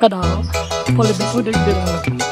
kadal boleh betul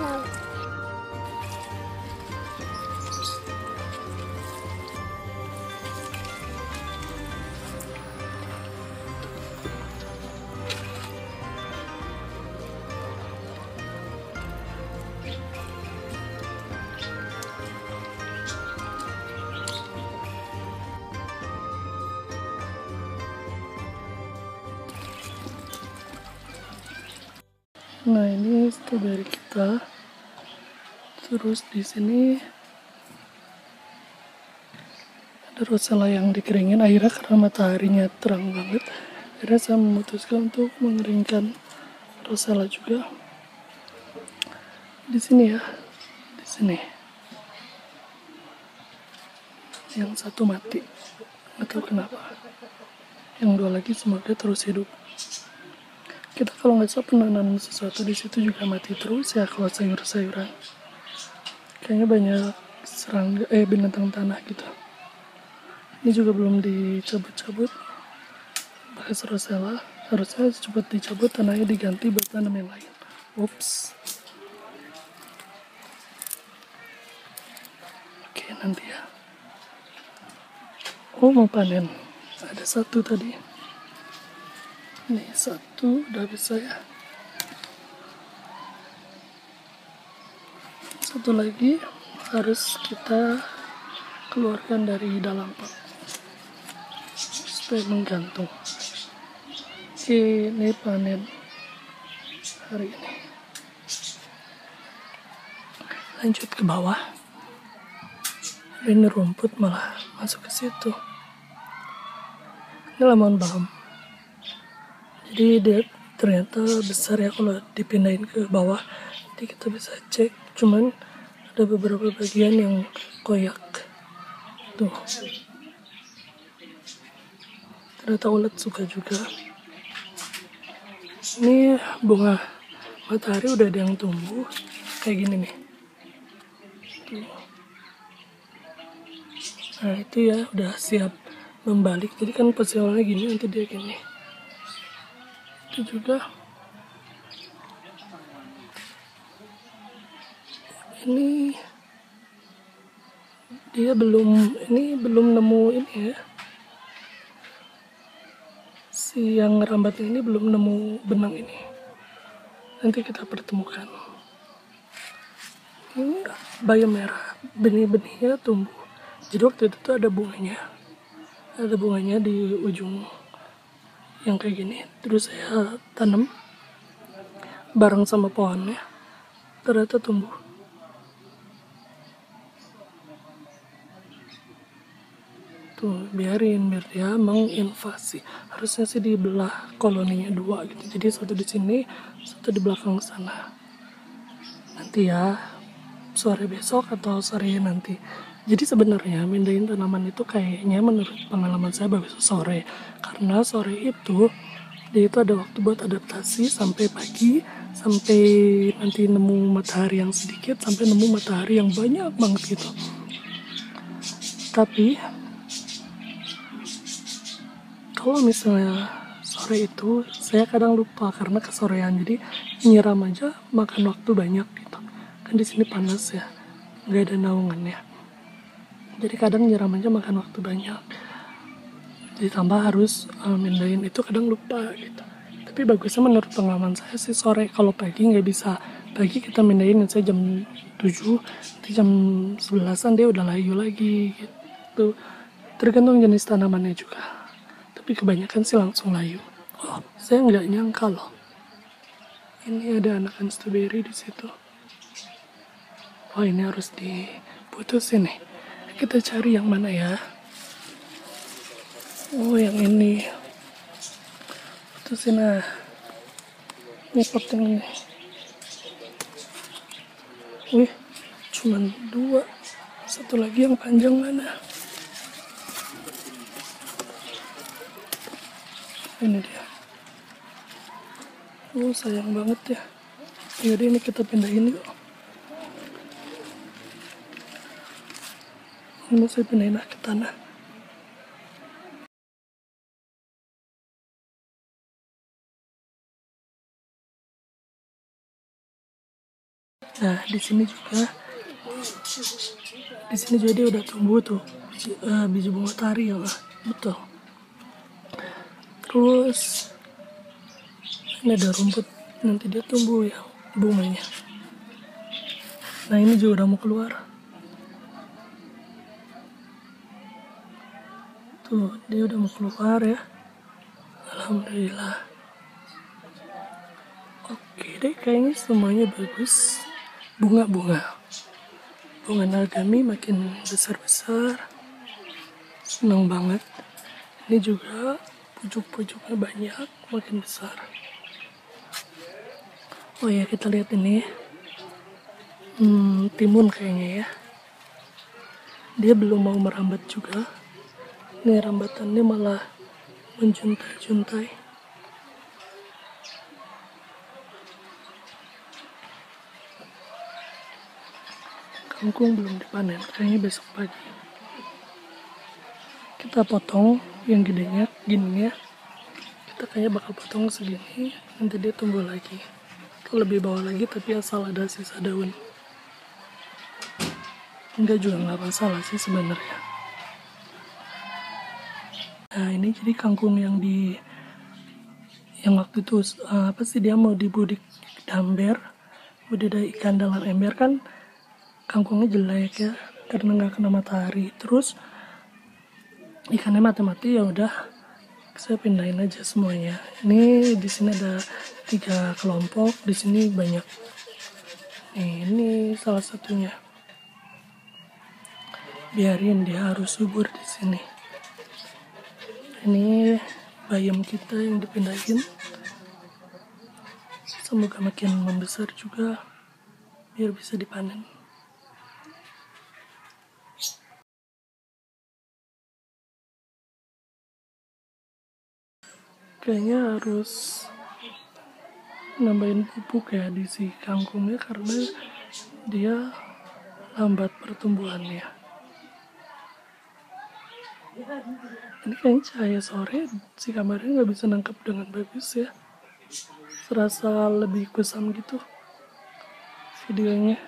嗯 Nah ini strawberry kita. Terus di sini ada rosella yang dikeringin. Akhirnya karena mataharinya terang banget, akhirnya saya memutuskan untuk mengeringkan rosella juga. Di sini ya, di sini. Yang satu mati, nggak tahu kenapa. Yang dua lagi semoga terus hidup kita kalau nggak salah pernah nanam sesuatu di situ juga mati terus ya kalau sayur-sayuran. Kayaknya banyak serangga eh binatang tanah gitu. Ini juga belum dicabut-cabut. Bahas rosella. Harusnya cepat dicabut tanahnya diganti buat tanam yang lain. Ups. Oke nanti ya. Oh mau panen. Ada satu tadi Nih satu udah bisa ya. Satu lagi harus kita keluarkan dari dalam pot supaya menggantung. Ini panen hari ini. Lanjut ke bawah. Ini rumput malah masuk ke situ. Ini lemon balm jadi dia ternyata besar ya kalau dipindahin ke bawah. Jadi kita bisa cek cuman ada beberapa bagian yang koyak. Tuh. Ternyata ulat suka juga. Ini bunga matahari udah ada yang tumbuh kayak gini nih. Nah itu ya udah siap membalik. Jadi kan posisionalnya gini nanti dia gini itu juga. Ini dia belum ini belum nemu ini ya. Si yang rambat ini belum nemu benang ini. Nanti kita pertemukan. Ini bayam merah benih-benihnya tumbuh. Jadi waktu itu ada bunganya. Ada bunganya di ujung yang kayak gini. Terus saya tanam bareng sama pohonnya. Ternyata tumbuh. Tuh biarin biar dia menginvasi. Harusnya sih dibelah koloninya dua gitu. Jadi satu di sini satu di belakang sana. Nanti ya sore besok atau sore nanti jadi sebenarnya mindahin tanaman itu kayaknya menurut pengalaman saya bagus sore. Karena sore itu dia itu ada waktu buat adaptasi sampai pagi, sampai nanti nemu matahari yang sedikit, sampai nemu matahari yang banyak banget gitu. Tapi kalau misalnya sore itu saya kadang lupa karena kesorean jadi nyiram aja makan waktu banyak gitu kan di sini panas ya nggak ada naungannya jadi kadang nyiram aja makan waktu banyak. Ditambah harus uh, mindahin itu kadang lupa gitu. Tapi bagusnya menurut pengalaman saya sih sore kalau pagi nggak bisa. Pagi kita mindahin saya jam 7 nanti jam 11an dia udah layu lagi gitu. Tergantung jenis tanamannya juga. Tapi kebanyakan sih langsung layu. Oh saya nggak nyangka loh. Ini ada anakan strawberry di situ. Oh ini harus diputusin nih kita cari yang mana ya? Oh yang ini. Putusin ah. Ini potong ini. Wih cuman dua. Satu lagi yang panjang mana? Ini dia. Oh sayang banget ya. Yaudah ini kita pindahin yuk Ini saya pindahin ke tanah. Nah, di sini juga di sini juga dia udah tumbuh tuh biji, uh, biji bunga tari ya lah. Betul. Terus ini ada rumput nanti dia tumbuh ya bunganya. Nah, ini juga udah mau keluar. Tuh dia udah mau keluar ya. Alhamdulillah. Oke gede kayaknya semuanya bagus. Bunga-bunga. Bunga nagami makin besar-besar. Senang banget. Ini juga pucuk-pucuknya banyak makin besar. Oh ya kita lihat ini. Hmm, timun kayaknya ya. Dia belum mau merambat juga ini rambatannya malah menjuntai-juntai. Kangkung belum dipanen kayaknya besok pagi. Kita potong yang gedenya gini ya kita kayak bakal potong segini nanti dia tumbuh lagi. Atau lebih bawah lagi tapi asal ada sisa daun. Enggak juga nggak masalah sih sebenarnya nah ini jadi kangkung yang di yang waktu itu uh, apa sih dia mau dibudik damber budidaya ikan dalam ember kan kangkungnya jelek ya karena nggak kena matahari. Terus ikannya mati-mati ya udah saya pindahin aja semuanya. Ini di sini ada tiga kelompok di sini banyak. Ini salah satunya. Biarin dia harus subur di sini ini bayam kita yang dipindahin. Semoga makin membesar juga biar bisa dipanen. Kayaknya harus nambahin pupuk ya di si kangkungnya karena dia lambat pertumbuhannya ini kayaknya cahaya sore. Si kamarnya nggak bisa nangkep dengan bagus ya. Serasa lebih kusam gitu videonya